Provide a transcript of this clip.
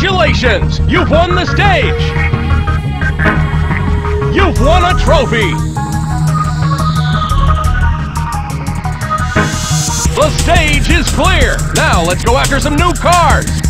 Congratulations! You've won the stage! You've won a trophy! The stage is clear! Now let's go after some new cars!